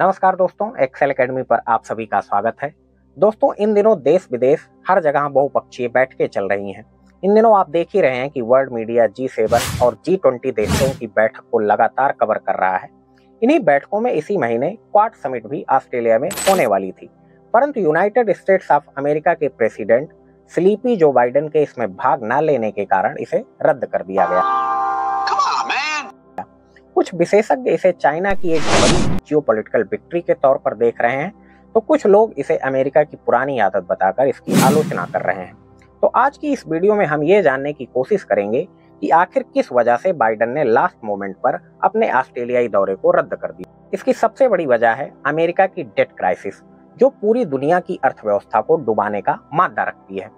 नमस्कार दोस्तों Excel academy पर आप सभी का स्वागत है। दोस्तों, इन दिनों देश विदेश हर जगह बहुपक्षीय बैठकें चल रही हैं। इन दिनों आप देख ही रहे हैं कि वर्ल्ड मीडिया जी सेवन और जी ट्वेंटी देशों की बैठक को लगातार कवर कर रहा है। इन्हीं बैठकों में इसी महीने क्वाड समिट भी ऑस्ट्रेलिया में होने वाली थी। परंतु यूनाइटेड स्टेट्स ऑफ़ अमेरिका के प्रेसिडेंट स्लीपी जो बाइडेन के इसमें भाग न लेने के कारण इसे रद्द कर दिया गया। कुछ विशेषज्ञ इसे चाइना की एक बड़ी जियोपॉलिटिकल विक्ट्री के तौर पर देख रहे हैं। तो कुछ लोग इसे अमेरिका की पुरानी आदत बताकर इसकी आलोचना कर रहे हैं। तो आज की इस वीडियो में हम ये जानने की कोशिश करेंगे कि आखिर किस वजह से बाइडन ने लास्ट मोमेंट पर अपने ऑस्ट्रेलियाई दौरे को रद्द कर दिया। इसकी सबसे बड़ी वजह है अमेरिका की डेट क्राइसिस जो पूरी दुनिया की अर्थव्यवस्था को डुबाने का मादा रखती है।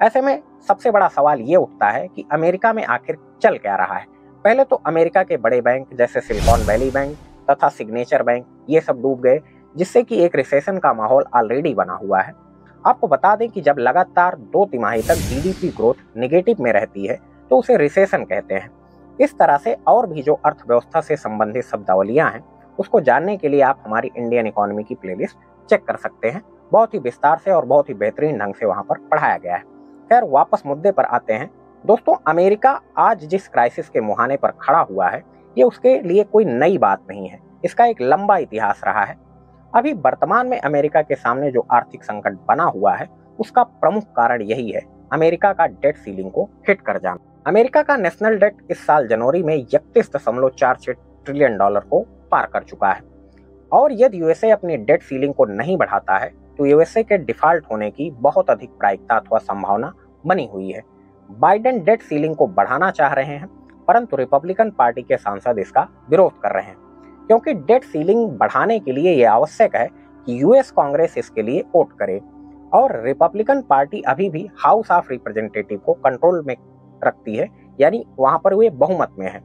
ऐसे में सबसे बड़ा सवाल ये उठता है कि अमेरिका में आखिर चल क्या रहा है? पहले तो अमेरिका के बड़े बैंक जैसे सिलिकॉन वैली बैंक तथा सिग्नेचर बैंक, ये सब डूब गए, जिससे कि एक रिसेशन का माहौल ऑलरेडी बना हुआ है। आपको बता दें कि जब लगातार दो तिमाही तक जीडीपी ग्रोथ निगेटिव में रहती है तो उसे रिसेशन कहते हैं। इस तरह से और भी जो अर्थव्यवस्था से संबंधित शब्दावलियाँ हैं, उसको जानने के लिए आप हमारी इंडियन इकोनॉमी की प्लेलिस्ट चेक कर सकते हैं। बहुत ही विस्तार से और बहुत ही बेहतरीन ढंग से वहाँ पर पढ़ाया गया है। खैर, वापस मुद्दे पर आते हैं। दोस्तों, अमेरिका आज जिस क्राइसिस के मुहाने पर खड़ा हुआ है, ये उसके लिए कोई नई बात नहीं है। इसका एक लंबा इतिहास रहा है। अभी वर्तमान में अमेरिका के सामने जो आर्थिक संकट बना हुआ है, उसका प्रमुख कारण यही है, अमेरिका का डेट सीलिंग को हिट कर जाना। अमेरिका का नेशनल डेट इस साल जनवरी में इकतीस दशमलव चार छह ट्रिलियन डॉलर को पार कर चुका है। और यदि यूएसए अपनी डेट सीलिंग को नहीं बढ़ाता है तो यूएसए के डिफ़ॉल्ट होने की बहुत अधिक प्रायिकता अथवा संभावना बनी हुई है। बाइडेन डेट सीलिंग को बढ़ाना चाह रहे हैं, परंतु रिपब्लिकन पार्टी के सांसद इसका विरोध कर रहे हैं। क्योंकि डेट सीलिंग बढ़ाने के लिए यह आवश्यक है कि यूएस कांग्रेस इसके लिए वोट करे, और रिपब्लिकन पार्टी अभी भी हाउस ऑफ़ रिप्रेजेंटेटिव को कंट्रोल में रखती है, यानी वहाँ पर वे बहुमत में है।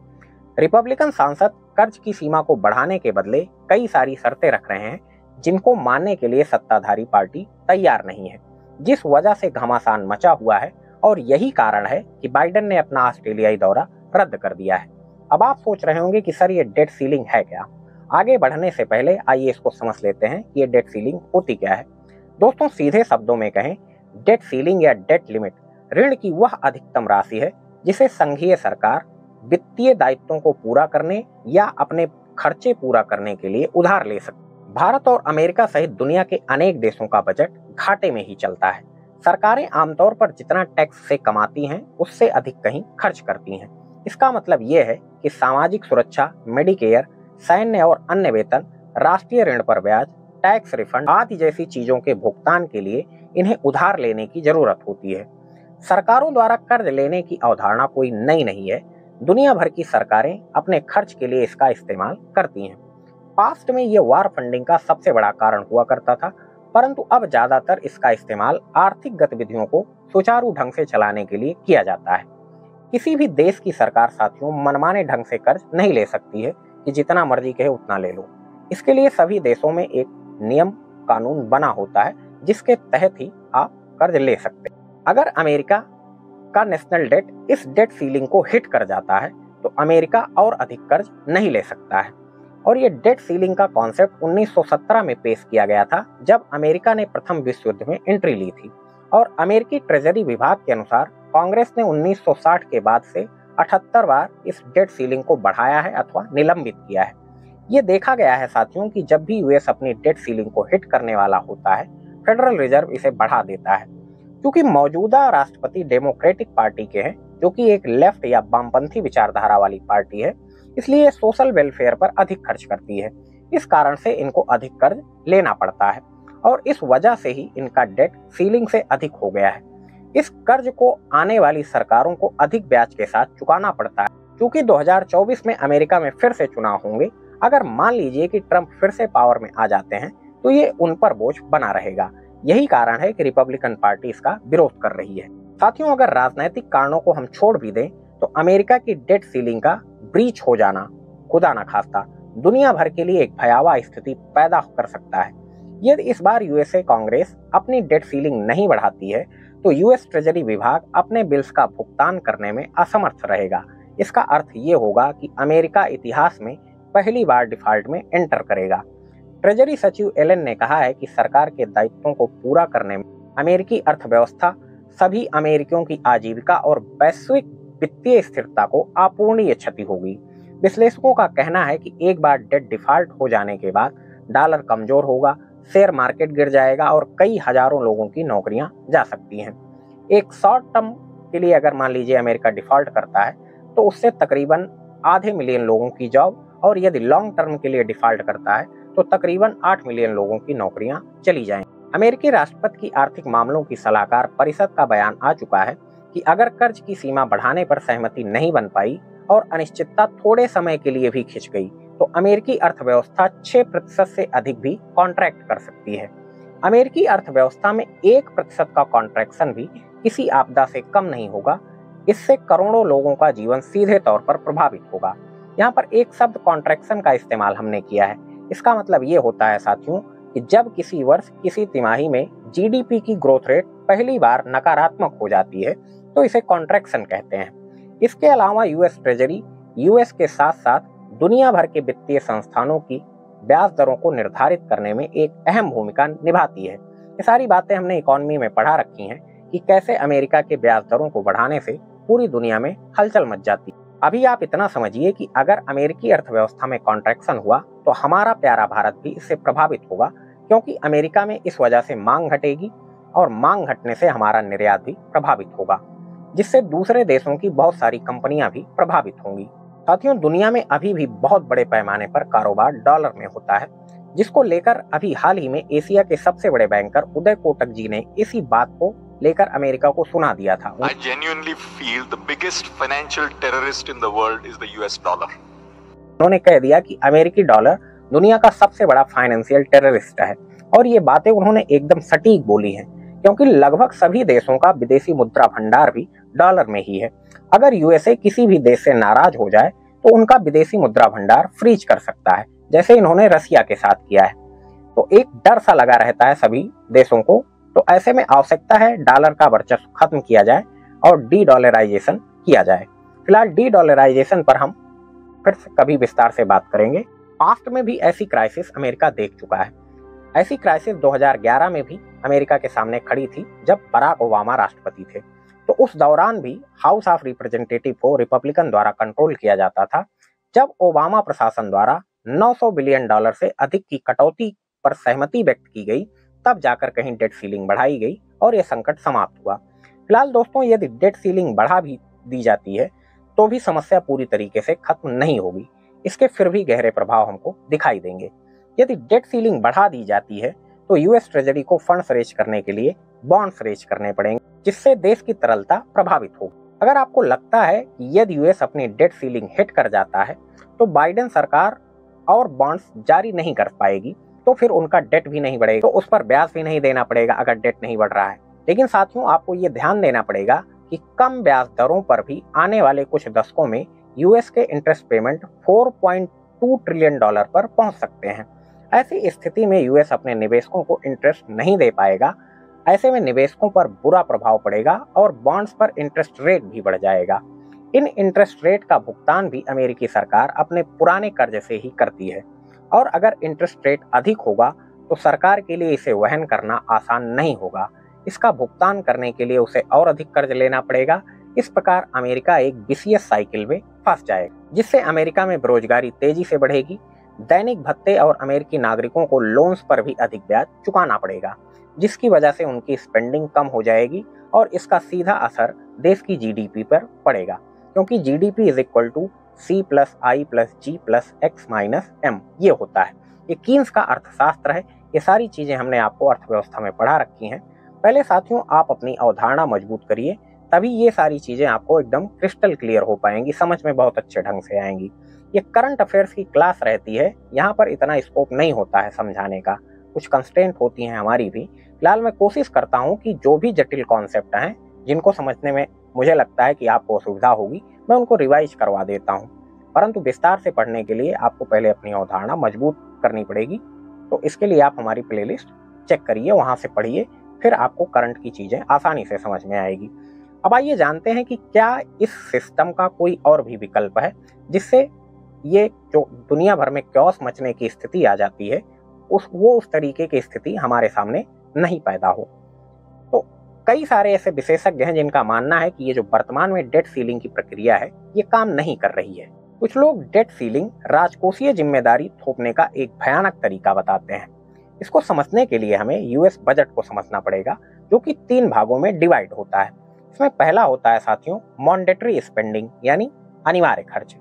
रिपब्लिकन सांसद कर्ज की सीमा को बढ़ाने के बदले कई सारी शर्तें रख रहे हैं, जिनको मानने के लिए सत्ताधारी पार्टी तैयार नहीं है। जिस वजह से घमासान मचा हुआ है और यही कारण है कि बाइडन ने अपना ऑस्ट्रेलियाई दौरा रद्द कर दिया है। अब आप सोच रहे होंगे कि सर ये डेट सीलिंग है क्या? आगे बढ़ने से पहले आइए इसको समझ लेते हैं कि ये डेट सीलिंग होती क्या है। दोस्तों, सीधे शब्दों में कहें, डेट सीलिंग या डेट लिमिट ऋण की वह अधिकतम राशि है जिसे संघीय सरकार वित्तीय दायित्वों को पूरा करने या अपने खर्चे पूरा करने के लिए उधार ले सकती भारत और अमेरिका सहित दुनिया के अनेक देशों का बजट घाटे में ही चलता है। सरकारें आमतौर पर जितना टैक्स से कमाती हैं, उससे अधिक कहीं खर्च करती हैं। इसका मतलब ये है कि सामाजिक सुरक्षा मेडिकेयर सैन्य और अन्य वेतन, राष्ट्रीय ऋण पर ब्याज, टैक्स रिफंड आदि जैसी चीज़ों के भुगतान के लिए इन्हें उधार लेने की ज़रूरत होती है। सरकारों द्वारा कर्ज लेने की अवधारणा कोई नई नहीं है। दुनिया भर की सरकारें अपने खर्च के लिए इसका इस्तेमाल करती हैं। पास्ट में ये वार फंडिंग का सबसे बड़ा कारण हुआ करता था। परंतु अब ज़्यादातर इसका इस्तेमाल आर्थिक गतिविधियों को सुचारू ढंग से चलाने के लिए किया जाता है। किसी भी देश की सरकार साथियों मनमाने ढंग से कर्ज नहीं ले सकती है कि जितना मर्ज़ी कहे उतना ले लो। इसके लिए सभी देशों में एक नियम कानून बना होता है, जिसके तहत ही आप कर्ज ले सकते अगर अमेरिका का नेशनल डेट इस डेट सीलिंग को हिट कर जाता है तो अमेरिका और अधिक कर्ज नहीं ले सकता है। और ये डेट सीलिंग का कॉन्सेप्ट 1917 में पेश किया गया था, जब अमेरिका ने प्रथम विश्व युद्ध में एंट्री ली थी। और अमेरिकी ट्रेजरी विभाग के अनुसार, कांग्रेस ने 1960 के बाद से 78 बार इस डेट सीलिंग को बढ़ाया है अथवा निलंबित किया है। ये देखा गया है साथियों कि जब भी यूएस अपनी डेट सीलिंग को हिट करने वाला होता है फेडरल रिज़र्व इसे बढ़ा देता है। क्योंकि मौजूदा राष्ट्रपति डेमोक्रेटिक पार्टी के हैं, जो कि एक लेफ़्ट या वामपंथी विचारधारा वाली पार्टी है इसलिए सोशल वेलफेयर पर अधिक खर्च करती है। इस कारण से इनको अधिक कर्ज लेना पड़ता है और इस वजह से ही इनका डेट सीलिंग से अधिक हो गया है। इस कर्ज को आने वाली सरकारों को अधिक ब्याज के साथ चुकाना पड़ता है। क्योंकि 2024 में अमेरिका में फिर से चुनाव होंगे, अगर मान लीजिए कि ट्रंप फिर से पावर में आ जाते हैं तो ये उन पर बोझ बना रहेगा। यही कारण है कि रिपब्लिकन पार्टी इसका विरोध कर रही है। साथियों, अगर राजनैतिक कारणों को हम छोड़ भी दें तो अमेरिका की डेट सीलिंग का ब्रीच हो जाना, खुदा ना खास्ता, दुनिया भर के लिए एक भयावह स्थिति पैदा कर सकता है। यदि इस बार यूएसए कांग्रेस अपनी डेट सीलिंग नहीं बढ़ाती है तो यूएस ट्रेजरी विभाग अपने बिल्स का भुगतान करने में असमर्थ रहेगा। इसका अर्थ ये होगा कि अमेरिका इतिहास में पहली बार डिफ़ॉल्ट में एंटर करेगा। ट्रेजरी सचिव एलन ने कहा है कि सरकार के दायित्वों को पूरा करने में अमेरिकी अर्थव्यवस्था सभी अमेरिकियों की आजीविका और वैश्विक वित्तीय स्थिरता को अपूर्णीय क्षति होगी। विश्लेषकों का कहना है कि एक बार डेट डिफ़ॉल्ट हो जाने के बाद डॉलर कमज़ोर होगा, शेयर मार्केट गिर जाएगा और कई हज़ारों लोगों की नौकरियाँ जा सकती हैं। एक शॉर्ट टर्म के लिए अगर मान लीजिए अमेरिका डिफ़ॉल्ट करता है तो उससे तकरीबन आधे मिलियन लोगों की जॉब और यदि लॉन्ग टर्म के लिए डिफ़ॉल्ट करता है तो तकरीबन आठ मिलियन लोगों की नौकरियाँ चली जाएँगी अमेरिकी राष्ट्रपति की आर्थिक मामलों की सलाहकार परिषद का बयान आ चुका है कि अगर कर्ज की सीमा बढ़ाने पर सहमति नहीं बन पाई और अनिश्चितता थोड़े समय के लिए भी खिंच गई तो अमेरिकी अर्थव्यवस्था 6 प्रतिशत से अधिक भी कॉन्ट्रैक्ट कर सकती है। अमेरिकी अर्थव्यवस्था में एक प्रतिशत का कॉन्ट्रैक्शन भी किसी आपदा से कम नहीं होगा, इससे करोड़ों लोगों का जीवन सीधे तौर पर प्रभावित होगा। यहाँ पर एक शब्द कॉन्ट्रैक्शन का इस्तेमाल हमने किया है। इसका मतलब ये होता है साथियों कि जब किसी वर्ष किसी तिमाही में जीडीपी की ग्रोथ रेट पहली बार नकारात्मक हो जाती है तो इसे कॉन्ट्रैक्शन कहते हैं। इसके अलावा यूएस ट्रेजरी यूएस के साथ साथ दुनिया भर के वित्तीय संस्थानों की ब्याज दरों को निर्धारित करने में एक अहम भूमिका निभाती है। ये सारी बातें हमने इकोनॉमी में पढ़ा रखी हैं कि कैसे अमेरिका के ब्याज दरों को बढ़ाने से पूरी दुनिया में हलचल मच जाती अभी आप इतना समझिए कि अगर अमेरिकी अर्थव्यवस्था में कॉन्ट्रैक्शन हुआ तो हमारा प्यारा भारत भी इससे प्रभावित होगा, क्योंकि अमेरिका में इस वजह से मांग घटेगी और मांग घटने से हमारा निर्यात भी प्रभावित होगा। जिससे दूसरे देशों की बहुत सारी कंपनियाँ भी प्रभावित होंगी साथियों दुनिया में अभी भी बहुत बड़े पैमाने पर कारोबार डॉलर में होता है जिसको लेकर अभी हाल ही में एशिया के सबसे बड़े बैंकर उदय कोटक जी ने इसी बात को लेकर अमेरिका को सुना दिया था I genuinely feel the biggest financial terrorist in the world is the US dollar. उन्होंने कह दिया कि अमेरिकी डॉलर दुनिया का सबसे बड़ा फाइनेंशियल टेररिस्ट है और ये बातें उन्होंने एकदम सटीक बोली हैं क्योंकि लगभग सभी देशों का विदेशी मुद्रा भंडार भी डॉलर में ही है। अगर यूएसए किसी भी देश से नाराज़ हो जाए तो उनका विदेशी मुद्रा भंडार फ्रीज कर सकता है, जैसे इन्होंने रसिया के साथ किया है। तो एक डर सा लगा रहता है सभी देशों को। तो ऐसे में आवश्यकता है डॉलर का वर्चस्व खत्म किया जाए और डी डॉलराइजेशन किया जाए। फ़िलहाल डी डॉलराइजेशन पर हम फिर से कभी विस्तार से बात करेंगे। पास्ट में भी ऐसी क्राइसिस अमेरिका देख चुका है। ऐसी क्राइसिस 2011 में भी अमेरिका के सामने खड़ी थी, जब बराक ओबामा राष्ट्रपति थे। तो उस दौरान भी हाउस ऑफ़ रिप्रेजेंटेटिव को रिपब्लिकन द्वारा कंट्रोल किया जाता था, जब ओबामा प्रशासन द्वारा 900 बिलियन डॉलर से अधिक की कटौती पर सहमति व्यक्त की गई, तब जाकर कहीं डेट सीलिंग बढ़ाई गई और यह संकट समाप्त हुआ। फ़िलहाल दोस्तों, यदि डेट सीलिंग बढ़ा भी दी जाती है तो भी समस्या पूरी तरीके से खत्म नहीं होगी। इसके फिर भी गहरे प्रभाव हमको दिखाई देंगे। यदि डेट सीलिंग बढ़ा दी जाती है तो यूएस ट्रेजरी को फंड रेज करने के लिए बॉन्ड रेज करने पड़ेंगे। जिससे देश की तरलता प्रभावित होगी अगर आपको लगता है कि यदि यूएस अपनी डेट सीलिंग हिट कर जाता है तो बाइडेन सरकार और बॉन्ड्स जारी नहीं कर पाएगी तो फिर उनका डेट भी नहीं बढ़ेगा। तो उस पर ब्याज भी नहीं देना पड़ेगा अगर डेट नहीं बढ़ रहा है। लेकिन साथियों, आपको ये ध्यान देना पड़ेगा कि कम ब्याज दरों पर भी आने वाले कुछ दशकों में यूएस के इंटरेस्ट पेमेंट 4.2 ट्रिलियन डॉलर पर पहुँच सकते हैं। ऐसी स्थिति में यूएस अपने निवेशकों को इंटरेस्ट नहीं दे पाएगा ऐसे में निवेशकों पर बुरा प्रभाव पड़ेगा और बॉन्ड्स पर इंटरेस्ट रेट भी बढ़ जाएगा। इन इंटरेस्ट रेट का भुगतान भी अमेरिकी सरकार अपने पुराने कर्ज से ही करती है। और अगर इंटरेस्ट रेट अधिक होगा तो सरकार के लिए इसे वहन करना आसान नहीं होगा। इसका भुगतान करने के लिए उसे और अधिक कर्ज लेना पड़ेगा। इस प्रकार अमेरिका एक विशेष साइकिल में फंस जाएगा, जिससे अमेरिका में बेरोजगारी तेज़ी से बढ़ेगी। दैनिक भत्ते और अमेरिकी नागरिकों को लोन्स पर भी अधिक ब्याज चुकाना पड़ेगा। जिसकी वजह से उनकी स्पेंडिंग कम हो जाएगी और इसका सीधा असर देश की जीडीपी पर पड़ेगा, क्योंकि GDP is equal to C plus I plus G plus X minus M ये होता है। ये कीन्स का अर्थशास्त्र है। ये सारी चीज़ें हमने आपको अर्थव्यवस्था में पढ़ा रखी हैं। पहले साथियों, आप अपनी अवधारणा मज़बूत करिए, तभी ये सारी चीज़ें आपको एकदम क्रिस्टल क्लियर हो पाएँगी, समझ में बहुत अच्छे ढंग से आएँगी। ये करंट अफेयर्स की क्लास रहती है। यहाँ पर इतना स्कोप नहीं होता है समझाने का। कुछ कंस्टेंट होती हैं हमारी भी। फ़िलहाल मैं कोशिश करता हूँ कि जो भी जटिल कॉन्सेप्ट हैं, जिनको समझने में मुझे लगता है कि आपको असुविधा होगी, मैं उनको रिवाइज करवा देता हूँ। परंतु विस्तार से पढ़ने के लिए आपको पहले अपनी अवधारणा मज़बूत करनी पड़ेगी। तो इसके लिए आप हमारी प्लेलिस्ट चेक करिए, वहाँ से पढ़िए, फिर आपको करंट की चीज़ें आसानी से समझ में आएगी। अब आइए जानते हैं कि क्या इस सिस्टम का कोई और भी विकल्प है, जिससे ये जो दुनिया भर में क्योस मचने की स्थिति आ जाती है, उस, वो उस तरीके की स्थिति हमारे सामने नहीं पैदा हो। तो कई सारे ऐसे विशेषज्ञ हैं जिनका मानना है कि ये जो वर्तमान में डेट सीलिंग की प्रक्रिया है, ये काम नहीं कर रही है। कुछ लोग डेट सीलिंग राजकोषीय ज़िम्मेदारी थोपने का एक भयानक तरीका बताते हैं। इसको समझने के लिए हमें यूएस बजट को समझना पड़ेगा, जो कि तीन भागों में डिवाइड होता है। इसमें पहला होता है साथियों मॉन्डेटरी स्पेंडिंग यानी अनिवार्य खर्च।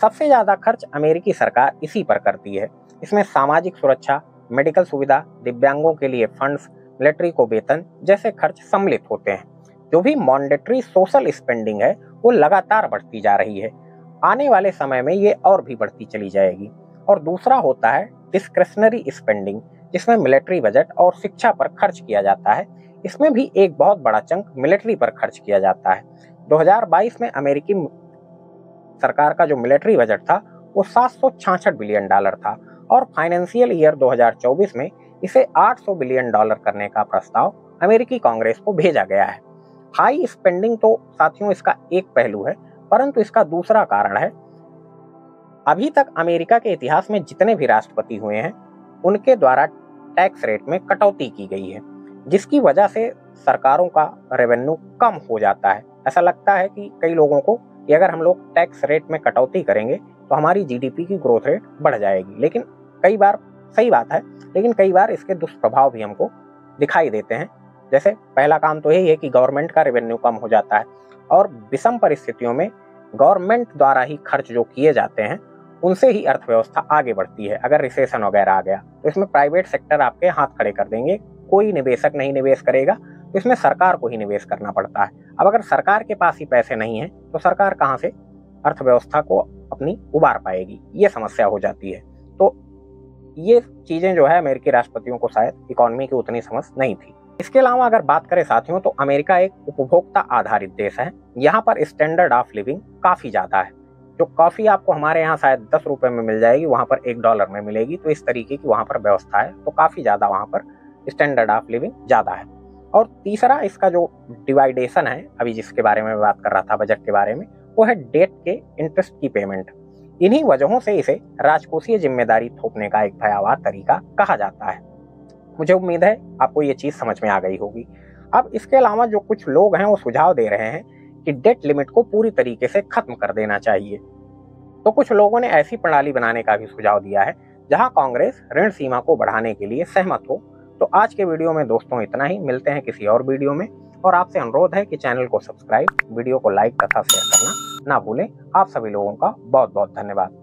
सबसे ज़्यादा खर्च अमेरिकी सरकार इसी पर करती है। इसमें सामाजिक सुरक्षा मेडिकल सुविधा, दिव्यांगों के लिए फंड्स मिलिट्री को वेतन जैसे खर्च सम्मिलित होते हैं। जो भी मॉन्डेटरी सोशल स्पेंडिंग है, वो लगातार बढ़ती जा रही है। आने वाले समय में ये और भी बढ़ती चली जाएगी। और दूसरा होता है डिस्क्रेशनरी स्पेंडिंग जिसमें मिलिट्री बजट और शिक्षा पर खर्च किया जाता है। इसमें भी एक बहुत बड़ा चंक मिलिट्री पर खर्च किया जाता है। 2022 में अमेरिकी सरकार का जो मिलिट्री बजट था, वो सात बिलियन डॉलर था। और फाइनेंशियल ईयर 2024 में इसे 800 बिलियन डॉलर करने का प्रस्ताव अमेरिकी कांग्रेस को भेजा गया है। हाई स्पेंडिंग तो साथियों इसका एक पहलू है, परंतु इसका दूसरा कारण है। अभी तक अमेरिका के इतिहास में जितने भी राष्ट्रपति हुए हैं, उनके द्वारा टैक्स रेट में कटौती की गई है, जिसकी वजह से सरकारों का रेवेन्यू कम हो जाता है। ऐसा लगता है कि कई लोगों को कि अगर हम लोग टैक्स रेट में कटौती करेंगे तो हमारी जीडीपी की ग्रोथ रेट बढ़ जाएगी, लेकिन कई बार सही बात है, लेकिन कई बार इसके दुष्प्रभाव भी हमको दिखाई देते हैं। जैसे पहला काम तो यही है कि गवर्नमेंट का रेवेन्यू कम हो जाता है और विषम परिस्थितियों में गवर्नमेंट द्वारा ही खर्च जो किए जाते हैं, उनसे ही अर्थव्यवस्था आगे बढ़ती है। अगर रिसेशन वगैरह आ गया तो इसमें प्राइवेट सेक्टर आपके हाथ खड़े कर देंगे। कोई निवेशक नहीं निवेश करेगा तो इसमें सरकार को ही निवेश करना पड़ता है। अब अगर सरकार के पास ही पैसे नहीं है तो सरकार कहाँ से अर्थव्यवस्था को अपनी उबार पाएगी? ये समस्या हो जाती है। ये चीज़ें जो है अमेरिकी राष्ट्रपतियों को शायद इकोनॉमी की उतनी समझ नहीं थी। इसके अलावा अगर बात करें साथियों तो अमेरिका एक उपभोक्ता आधारित देश है। यहाँ पर स्टैंडर्ड ऑफ़ लिविंग काफ़ी ज़्यादा है। जो कॉफ़ी आपको हमारे यहाँ शायद दस रुपए में मिल जाएगी, वहाँ पर एक डॉलर में मिलेगी। तो इस तरीके की वहाँ पर व्यवस्था है तो काफ़ी ज़्यादा वहाँ पर स्टैंडर्ड ऑफ़ लिविंग ज़्यादा है। और तीसरा इसका जो डिवाइडेशन है, अभी जिसके बारे में बात कर रहा था, बजट के बारे में, वो है डेट के इंटरेस्ट की पेमेंट इन्हीं वजहों से इसे राजकोषीय ज़िम्मेदारी थोपने का एक भयावह तरीका कहा जाता है। मुझे उम्मीद है आपको ये चीज़ समझ में आ गई होगी। अब इसके अलावा जो कुछ लोग हैं वो सुझाव दे रहे हैं कि डेट लिमिट को पूरी तरीके से खत्म कर देना चाहिए। तो कुछ लोगों ने ऐसी प्रणाली बनाने का भी सुझाव दिया है, जहाँ कांग्रेस ऋण सीमा को बढ़ाने के लिए सहमत हो। तो आज के वीडियो में दोस्तों इतना ही। मिलते हैं किसी और वीडियो में। और आपसे अनुरोध है कि चैनल को सब्सक्राइब, वीडियो को लाइक तथा शेयर करना ना भूलें। आप सभी लोगों का बहुत बहुत धन्यवाद।